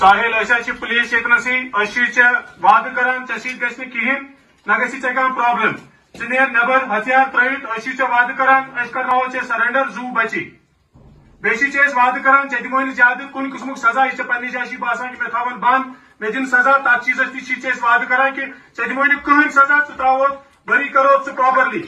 साहिल अस police ये वाद कर गे कहें ना गि प्रॉब्लम े नबर हथियार त्रित वाद कर कर सरेंडर जू बची। बे वाद कर ऐ दिमो ज़्यादा कुन किस्म सजा यह पे जाय बसान कि मे बंद मे दिन सजा तथ चीज़ वाद कर, कि ऐ दिमो कहें सजा त्रोक बरी करो प्रॉपरली